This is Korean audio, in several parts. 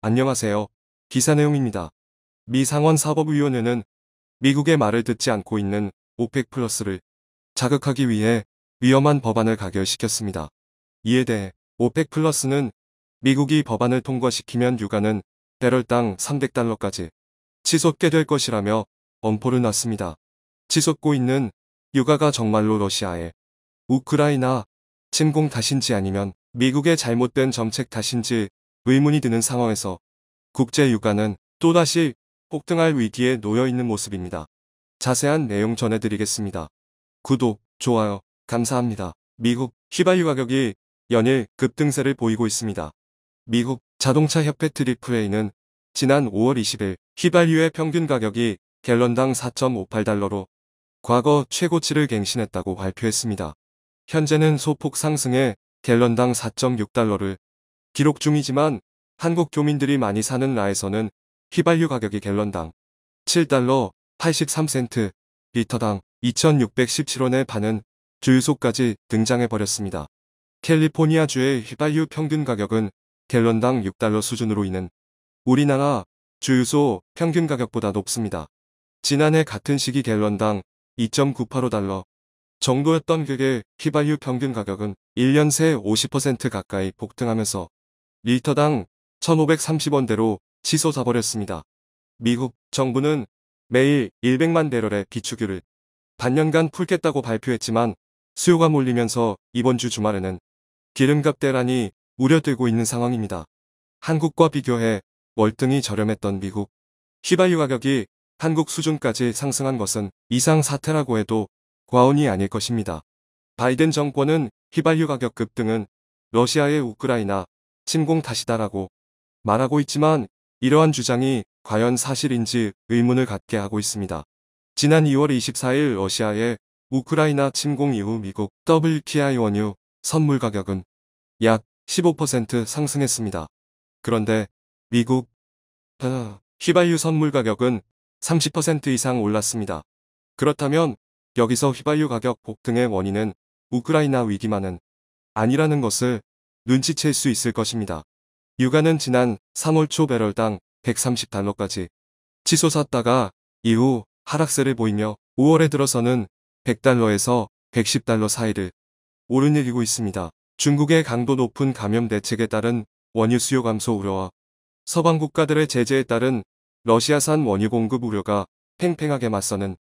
안녕하세요. 기사 내용입니다. 미 상원 사법위원회는 미국의 말을 듣지 않고 있는 오펙 플러스를 자극하기 위해 위험한 법안을 가결시켰습니다. 이에 대해 오펙 플러스는 미국이 법안을 통과시키면 유가는 배럴당 300달러까지 치솟게 될 것이라며 엄포를 놨습니다. 치솟고 있는 유가가 정말로 러시아의 우크라이나 침공 탓인지 아니면 미국의 잘못된 정책 탓인지 의문이 드는 상황에서 국제 유가는 또다시 폭등할 위기에 놓여 있는 모습입니다. 자세한 내용 전해드리겠습니다. 구독, 좋아요, 감사합니다. 미국 휘발유 가격이 연일 급등세를 보이고 있습니다. 미국 자동차 협회 트리플레이는 지난 5월 20일 휘발유의 평균 가격이 갤런당 4.58달러로 과거 최고치를 갱신했다고 발표했습니다. 현재는 소폭 상승해 갤런당 4.6달러를 기록 중이지만 한국 교민들이 많이 사는 나에서는 휘발유 가격이 갤런당 7달러 83센트, 리터당 2617원에 반은 주유소까지 등장해버렸습니다. 캘리포니아주의 휘발유 평균 가격은 갤런당 6달러 수준으로 있는 우리나라 주유소 평균 가격보다 높습니다. 지난해 같은 시기 갤런당 2.985달러 정도였던 그게 휘발유 평균 가격은 1년 새 50% 가까이 폭등하면서 리터당 1530원대로 치솟아버렸습니다. 미국 정부는 매일 100만 배럴의 비축유를 반년간 풀겠다고 발표했지만 수요가 몰리면서 이번 주 주말에는 기름값 대란이 우려되고 있는 상황입니다. 한국과 비교해 월등히 저렴했던 미국 휘발유 가격이 한국 수준까지 상승한 것은 이상 사태라고 해도 과언이 아닐 것입니다. 바이든 정권은 휘발유 가격 급등은 러시아의 우크라이나 침공 탓이다라고 말하고 있지만 이러한 주장이 과연 사실인지 의문을 갖게 하고 있습니다. 지난 2월 24일 러시아의 우크라이나 침공 이후 미국 WTI 원유 선물 가격은 약 15% 상승했습니다. 그런데 미국 휘발유 선물 가격은 30% 이상 올랐습니다. 그렇다면 여기서 휘발유 가격 폭등의 원인은 우크라이나 위기만은 아니라는 것을 눈치챌 수 있을 것입니다. 유가는 지난 3월 초 배럴당 130달러까지 치솟았다가 이후 하락세를 보이며 5월에 들어서는 100달러에서 110달러 사이를 오르내리고 있습니다. 중국의 강도 높은 감염 대책에 따른 원유 수요 감소 우려와 서방 국가들의 제재에 따른 러시아산 원유 공급 우려가 팽팽하게 맞서는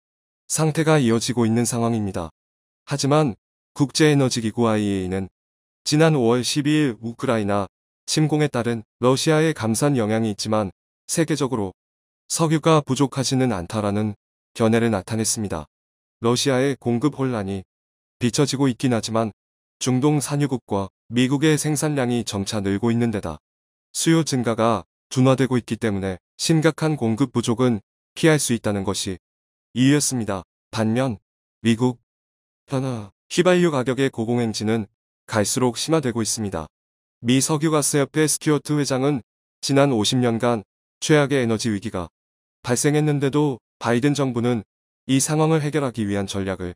상태가 이어지고 있는 상황입니다. 하지만 국제에너지기구 IEA는 지난 5월 12일 우크라이나 침공에 따른 러시아의 감산 영향이 있지만 세계적으로 석유가 부족하지는 않다라는 견해를 나타냈습니다. 러시아의 공급 혼란이 비춰지고 있긴 하지만 중동 산유국과 미국의 생산량이 점차 늘고 있는 데다 수요 증가가 둔화되고 있기 때문에 심각한 공급 부족은 피할 수 있다는 것이 이유였습니다. 반면 미국, 현아, 휘발유 가격의 고공행진은 갈수록 심화되고 있습니다. 미 석유가스협회 스튜어트 회장은 지난 50년간 최악의 에너지 위기가 발생했는데도 바이든 정부는 이 상황을 해결하기 위한 전략을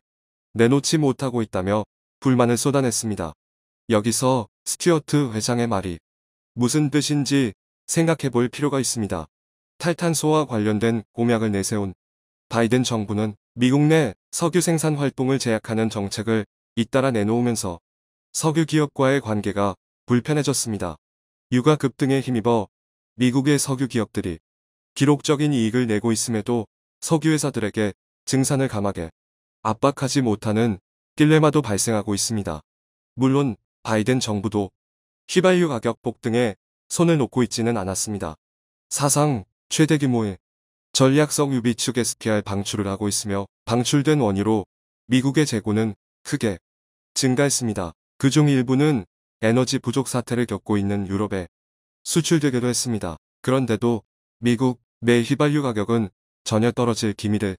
내놓지 못하고 있다며 불만을 쏟아냈습니다. 여기서 스튜어트 회장의 말이 무슨 뜻인지 생각해 볼 필요가 있습니다. 탈탄소와 관련된 공약을 내세운 바이든 정부는 미국 내 석유 생산 활동을 제약하는 정책을 잇따라 내놓으면서 석유 기업과의 관계가 불편해졌습니다. 유가 급등에 힘입어 미국의 석유 기업들이 기록적인 이익을 내고 있음에도 석유 회사들에게 증산을 감하게 압박하지 못하는 딜레마도 발생하고 있습니다. 물론 바이든 정부도 휘발유 가격 폭등에 손을 놓고 있지는 않았습니다. 사상 최대 규모의 전략성 유비 축 SPR 방출을 하고 있으며 방출된 원유로 미국의 재고는 크게 증가했습니다. 그중 일부는 에너지 부족 사태를 겪고 있는 유럽에 수출되기도 했습니다. 그런데도 미국 내 휘발유 가격은 전혀 떨어질 기미를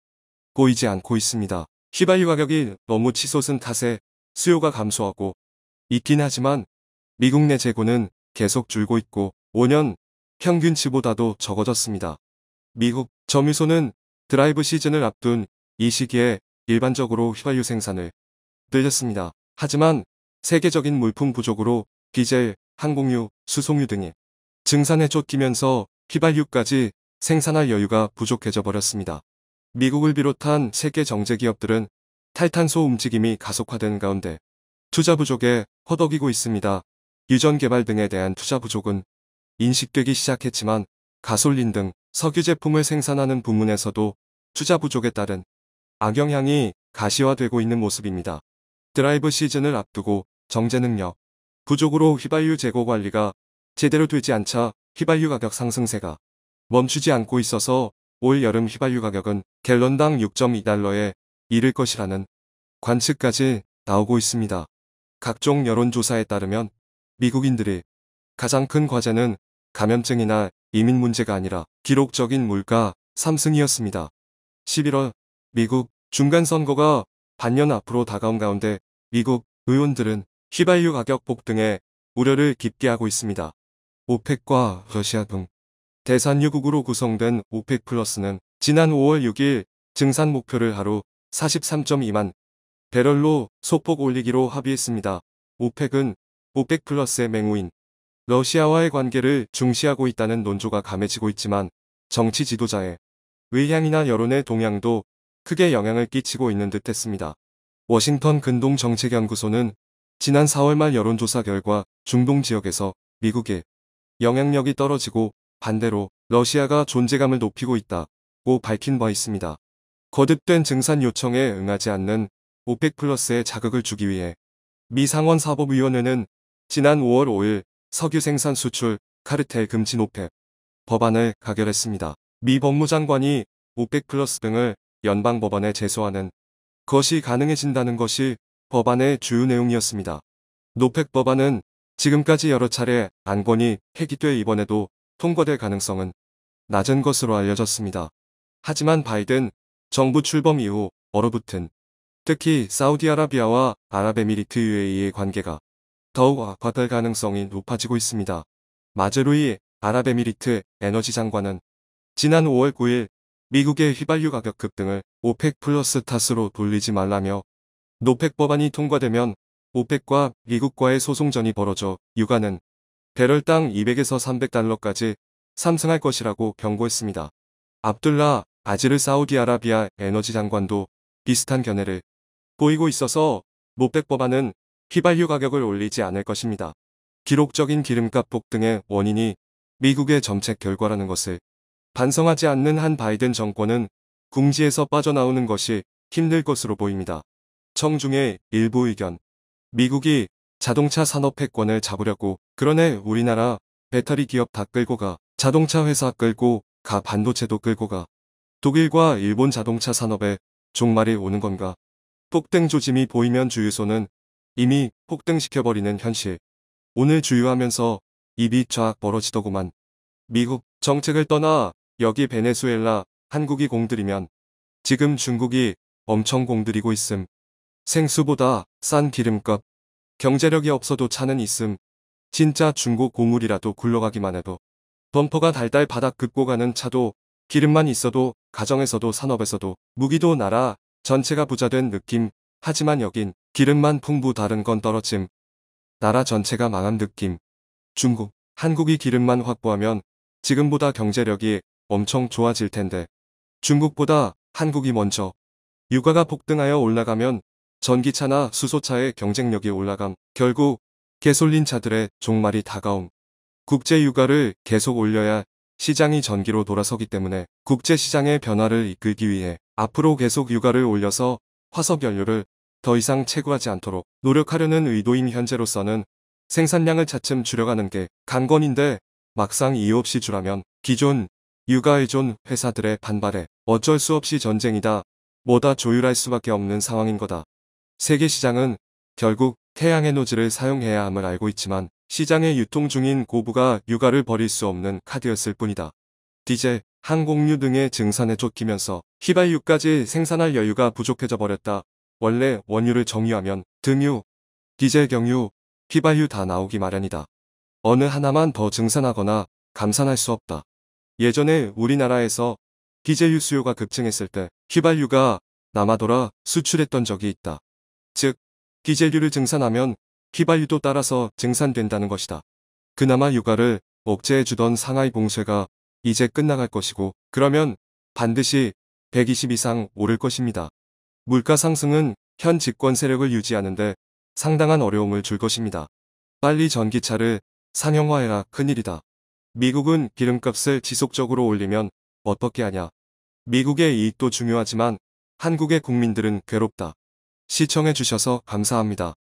보이지 않고 있습니다. 휘발유 가격이 너무 치솟은 탓에 수요가 감소하고 있긴 하지만 미국 내 재고는 계속 줄고 있고 5년 평균치보다도 적어졌습니다. 미국 점유소는 드라이브 시즌을 앞둔 이 시기에 일반적으로 휘발유 생산을 늘렸습니다. 하지만 세계적인 물품 부족으로 디젤, 항공유, 수송유 등이 증산에 쫓기면서 휘발유까지 생산할 여유가 부족해져 버렸습니다. 미국을 비롯한 세계 정제 기업들은 탈탄소 움직임이 가속화된 가운데 투자 부족에 허덕이고 있습니다. 유전 개발 등에 대한 투자 부족은 인식되기 시작했지만 가솔린 등 석유 제품을 생산하는 부문에서도 투자 부족에 따른 악영향이 가시화되고 있는 모습입니다. 드라이브 시즌을 앞두고 정제 능력 부족으로 휘발유 재고 관리가 제대로 되지 않자 휘발유 가격 상승세가 멈추지 않고 있어서 올 여름 휘발유 가격은 갤런당 6.2달러에 이를 것이라는 관측까지 나오고 있습니다. 각종 여론조사에 따르면 미국인들이 가장 큰 과제는 감염증이나 이민 문제가 아니라 기록적인 물가 삼승이었습니다. 11월 미국 중간선거가 반년 앞으로 다가온 가운데 미국 의원들은 휘발유 가격 폭등에 우려를 깊게 하고 있습니다. 오펙과 러시아 등 대산유국으로 구성된 오펙 플러스는 지난 5월 6일 증산 목표를 하루 43.2만 배럴로 소폭 올리기로 합의했습니다. 오펙은 오펙 플러스의 맹우인 러시아와의 관계를 중시하고 있다는 논조가 감해지고 있지만 정치 지도자의 의향이나 여론의 동향도 크게 영향을 끼치고 있는 듯 했습니다. 워싱턴 근동 정책연구소는 지난 4월 말 여론조사 결과 중동 지역에서 미국의 영향력이 떨어지고 반대로 러시아가 존재감을 높이고 있다고 밝힌 바 있습니다. 거듭된 증산 요청에 응하지 않는 오펙 플러스에 자극을 주기 위해 미 상원 사법위원회는 지난 5월 5일 석유 생산 수출 카르텔 금지 노펙 법안을 가결했습니다. 미 법무장관이 오펙 플러스 등을 연방법원에 제소하는 것이 가능해진다는 것이 법안의 주요 내용이었습니다. 노펙 법안은 지금까지 여러 차례 안건이 폐기돼 이번에도 통과될 가능성은 낮은 것으로 알려졌습니다. 하지만 바이든 정부 출범 이후 얼어붙은 특히 사우디아라비아와 아랍에미리트 UAE의 관계가 더욱 악화될 가능성이 높아지고 있습니다. 마즈루이 아랍에미리트 에너지 장관은 지난 5월 9일 미국의 휘발유 가격 급등을 오펙 플러스 탓으로 돌리지 말라며 노펙 법안이 통과되면 오펙과 미국과의 소송전이 벌어져 유가는 배럴당 200에서 300달러까지 상승할 것이라고 경고했습니다. 압둘라 아지르 사우디아라비아 에너지 장관도 비슷한 견해를 보이고 있어서 노펙 법안은 휘발유 가격을 올리지 않을 것입니다. 기록적인 기름값 폭등의 원인이 미국의 정책 결과라는 것을 반성하지 않는 한 바이든 정권은 궁지에서 빠져나오는 것이 힘들 것으로 보입니다. 청중의 일부 의견. 미국이 자동차 산업 패권을 잡으려고 그러네 우리나라 배터리 기업 다 끌고 가 자동차 회사 끌고 가 반도체도 끌고 가 독일과 일본 자동차 산업에 종말이 오는 건가 폭등 조짐이 보이면 주유소는 이미 폭등시켜버리는 현실 오늘 주유하면서 입이 쫙 벌어지더구만 미국 정책을 떠나 여기 베네수엘라 한국이 공들이면 지금 중국이 엄청 공들이고 있음. 생수보다 싼 기름값. 경제력이 없어도 차는 있음. 진짜 중국 고물이라도 굴러가기만 해도 범퍼가 달달 바닥 긋고 가는 차도 기름만 있어도 가정에서도 산업에서도 무기도 나라 전체가 부자된 느낌. 하지만 여긴 기름만 풍부 다른 건 떨어짐. 나라 전체가 망한 느낌. 중국, 한국이 기름만 확보하면 지금보다 경제력이 엄청 좋아질 텐데 중국보다 한국이 먼저 유가가 폭등하여 올라가면 전기차나 수소차의 경쟁력이 올라감 결국 개솔린 차들의 종말이 다가옴 국제 유가를 계속 올려야 시장이 전기로 돌아서기 때문에 국제 시장의 변화를 이끌기 위해 앞으로 계속 유가를 올려서 화석 연료를 더 이상 채굴하지 않도록 노력하려는 의도인 현재로서는 생산량을 차츰 줄여가는 게 관건인데 막상 이유 없이 줄하면 기존 육아의존 회사들의 반발에 어쩔 수 없이 전쟁이다. 뭐다 조율할 수밖에 없는 상황인 거다. 세계 시장은 결국 태양에너지를 사용해야 함을 알고 있지만 시장에 유통 중인 고부가 육아를 버릴 수 없는 카드였을 뿐이다. 디젤, 항공유 등의 증산에 쫓기면서 휘발유까지 생산할 여유가 부족해져 버렸다. 원래 원유를 정유하면 등유, 디젤 경유, 휘발유 다 나오기 마련이다. 어느 하나만 더 증산하거나 감산할 수 없다. 예전에 우리나라에서 디젤유 수요가 급증했을 때 휘발유가 남아돌아 수출했던 적이 있다. 즉, 디젤유를 증산하면 휘발유도 따라서 증산된다는 것이다. 그나마 육아를 억제해주던 상하이 봉쇄가 이제 끝나갈 것이고 그러면 반드시 120 이상 오를 것입니다. 물가 상승은 현 집권 세력을 유지하는데 상당한 어려움을 줄 것입니다. 빨리 전기차를 상용화해라 큰일이다. 미국은 기름값을 지속적으로 올리면 어떻게 하냐. 미국의 이익도 중요하지만 한국의 국민들은 괴롭다. 시청해주셔서 감사합니다.